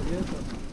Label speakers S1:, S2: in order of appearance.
S1: da